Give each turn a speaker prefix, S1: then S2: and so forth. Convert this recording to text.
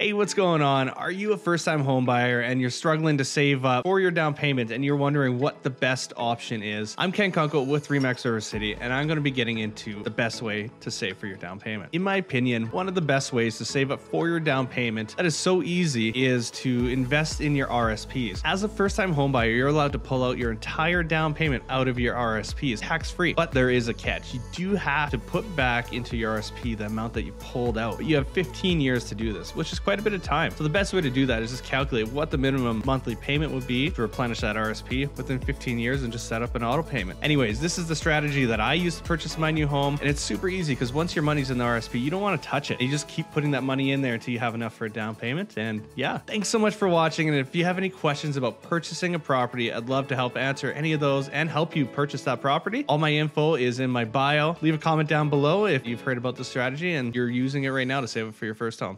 S1: Hey, what's going on? Are you a first time home buyer and you're struggling to save up for your down payment and you're wondering what the best option is? I'm Ken Kunkel with RE/MAX River City and I'm going to be getting into the best way to save for your down payment. In my opinion, one of the best ways to save up for your down payment that is so easy is to invest in your RSPs. As a first time home buyer, you're allowed to pull out your entire down payment out of your RSPs tax free. But there is a catch. You do have to put back into your RSP the amount that you pulled out. You have 15 years to do this, which is quite a bit of time. So the best way to do that is just calculate what the minimum monthly payment would be to replenish that RSP within 15 years and just set up an auto payment. Anyways, this is the strategy that I use to purchase my new home. And it's super easy because once your money's in the RSP, you don't want to touch it. You just keep putting that money in there until you have enough for a down payment. And yeah, thanks so much for watching. And if you have any questions about purchasing a property, I'd love to help answer any of those and help you purchase that property. All my info is in my bio. Leave a comment down below if you've heard about the strategy and you're using it right now to save it for your first home.